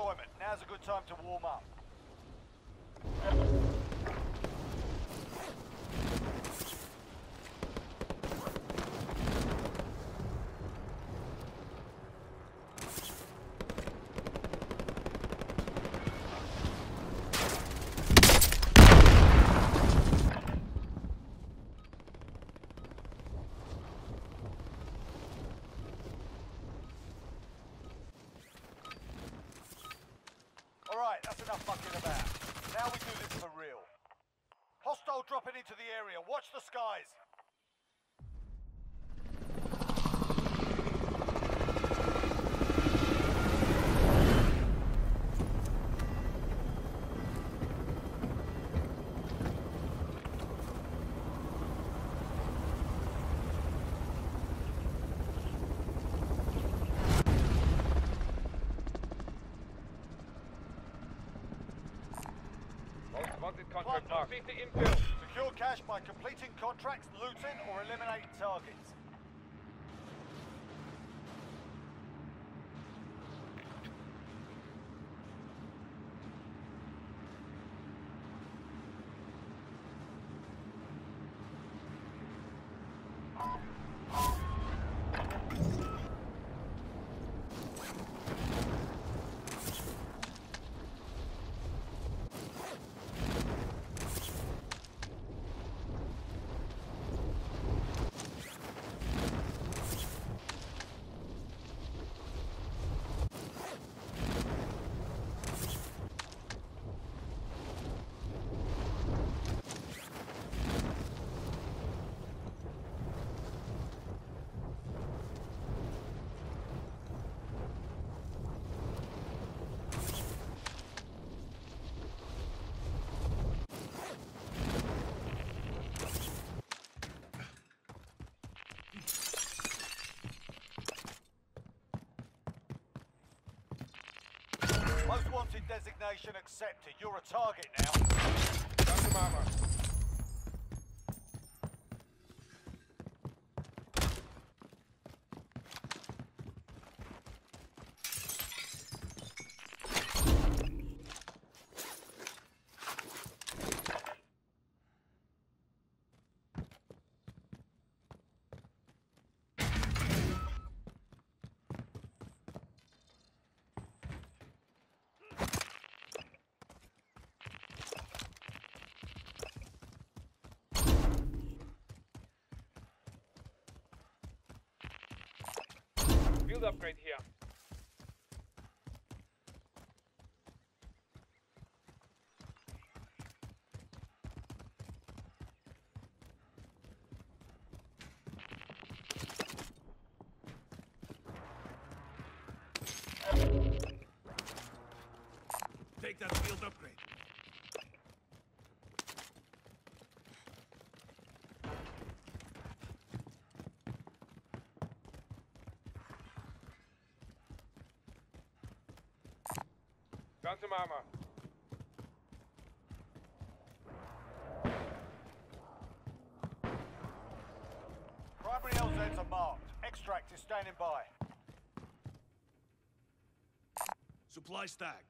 deployment. Now's a good time to warm up. Contract. Secure cash by completing contracts, looting, or eliminating targets. Designation accepted. You're a target now. Some armor. Upgrade here. Found some armor. Primary LZs are marked. Extract is standing by. Supply stacked.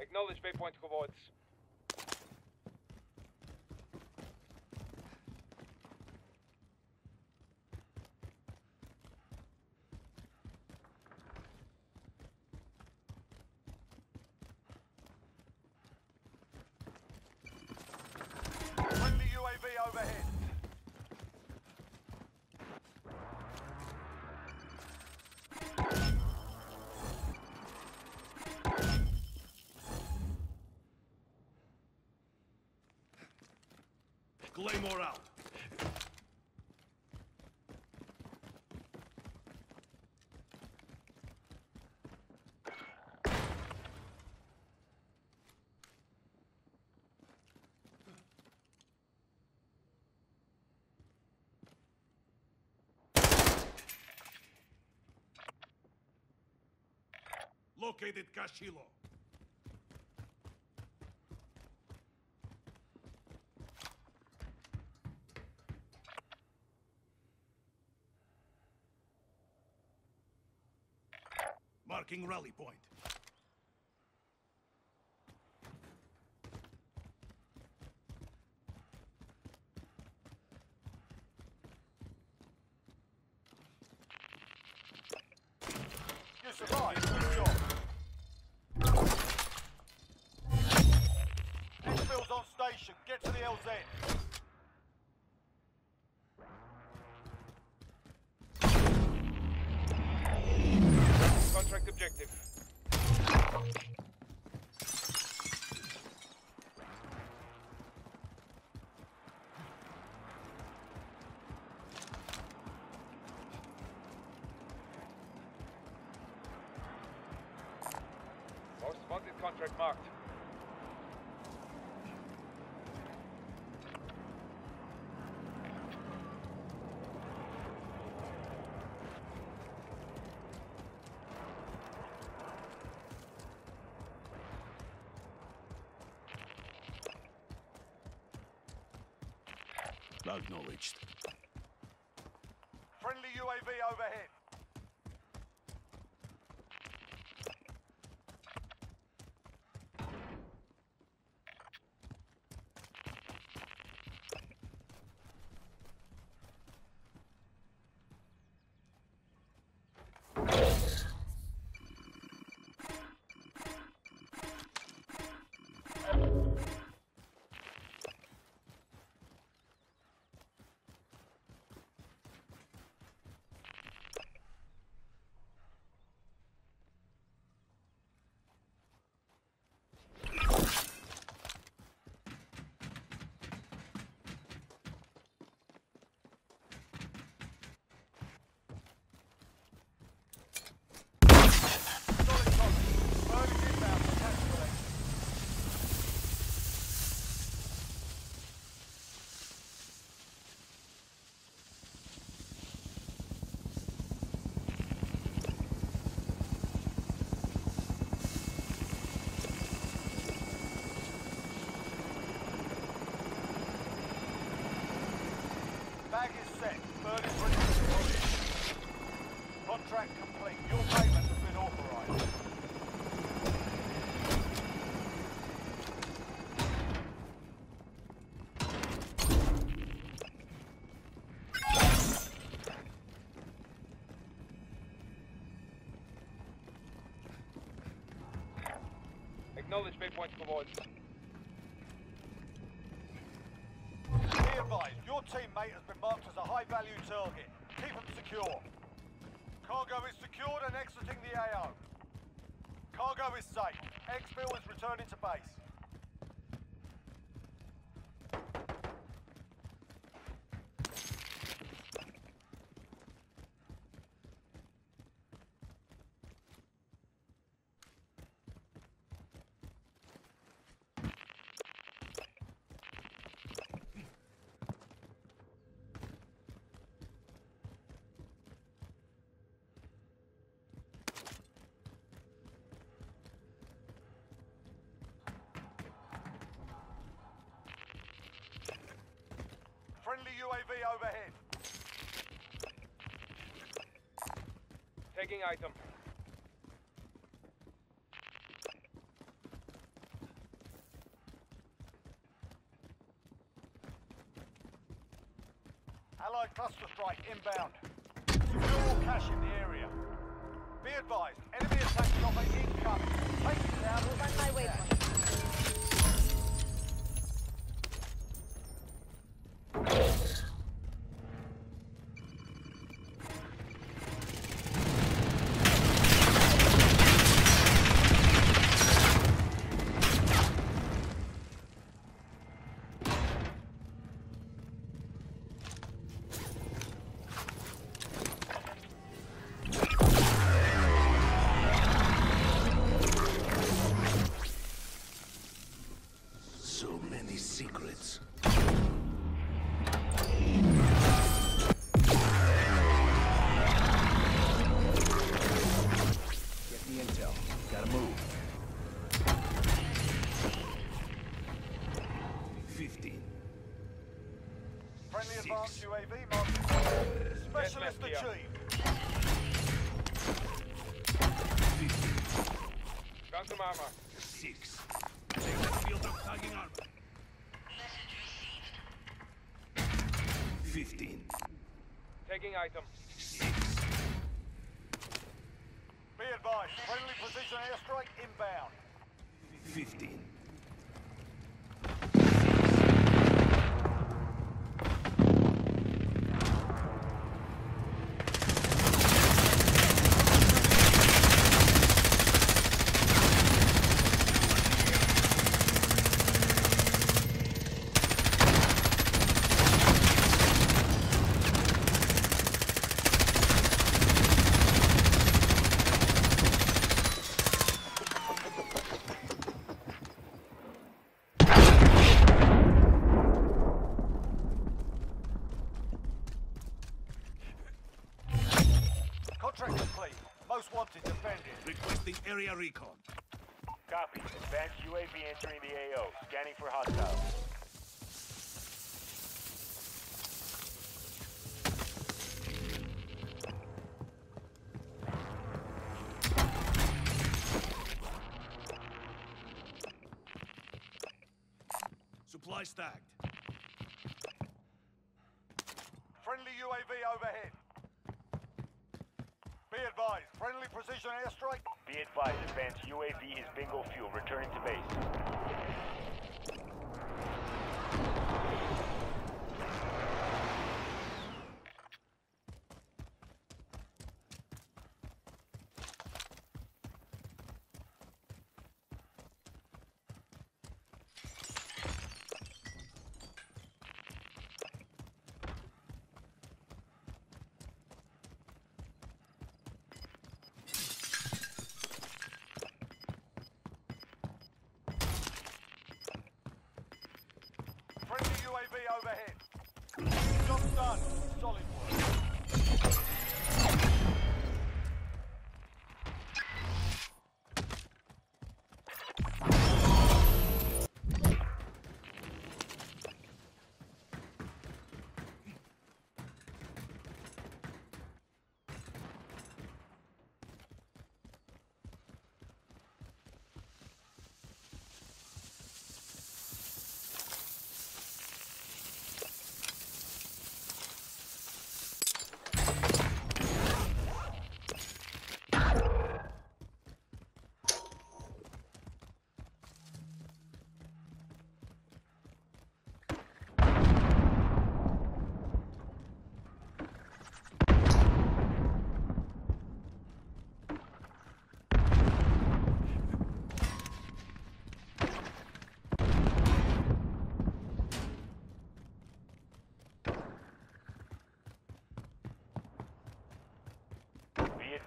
Acknowledge waypoint coordinates. Claymore out. Located Kashilo. Marking rally point. Contract marked. Acknowledged. Friendly UAV overhead. Solid copy. Early inbound for tax collection. Bag is set. Bird is ready to deploy. Contract complete. Your payment has been authorized. Acknowledge towards. Be advised, your teammate has been marked as a high-value target. Keep them secure. Cargo is secured and exiting the AO. Cargo is safe. Exfil is returning to base. Friendly UAV overhead. Taking item. Allied cluster strike inbound. All cash in secrets. Get the intel. Gotta move. 15. Friendly Six. advanced UAV marked. Specialist left achieved. 15. Taking item. Be advised, friendly precision airstrike inbound. 15. Supply stacked. Friendly UAV overhead. Be advised, friendly precision airstrike. Be advised, advanced UAV is bingo fuel. Returning to base. Friendly UAV overhead. Job done. Solid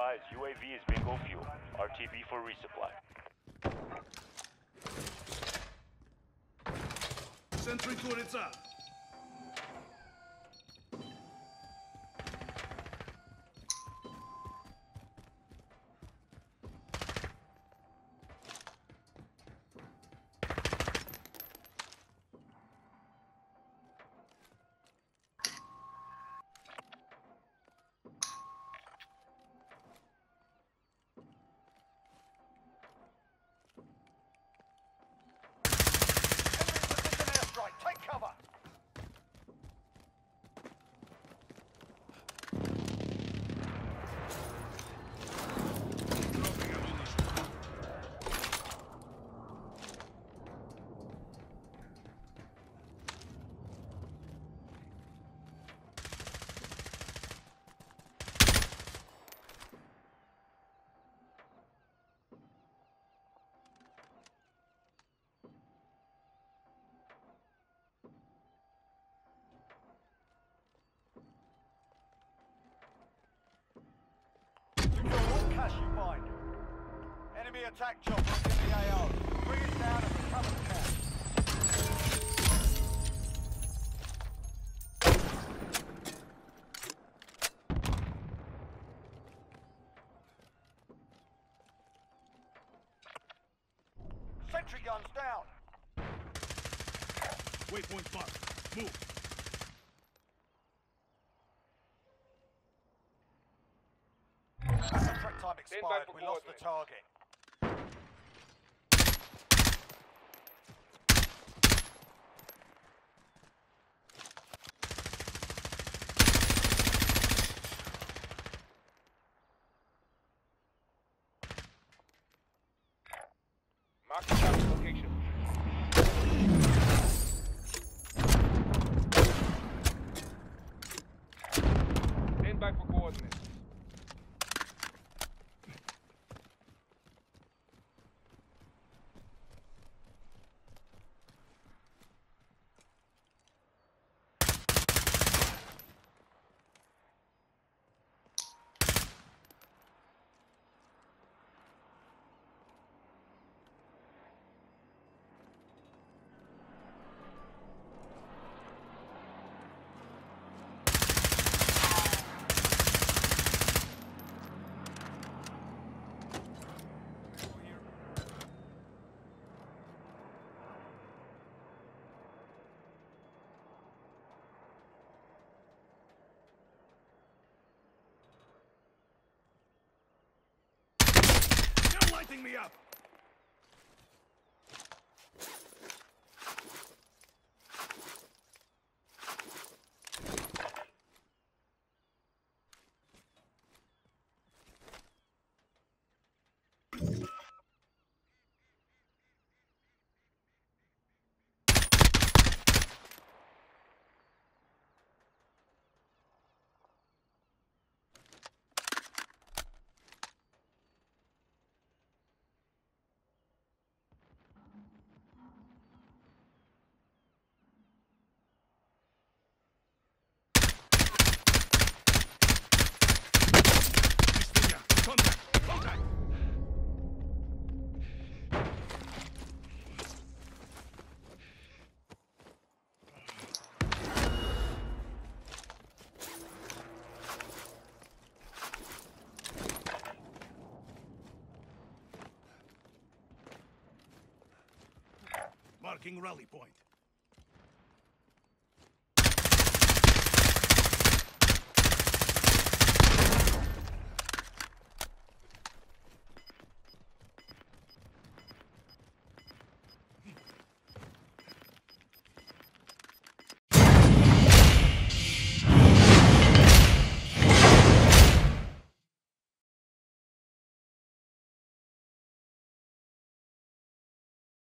advised, UAV is bingo fuel. RTB for resupply. Sentry turrets up. Enemy attack chopper in the AO. Bring it down and recover the cash. Sentry guns down. Waypoint marked. Move. Time expired. We lost the target. You're me up! Marking rally point.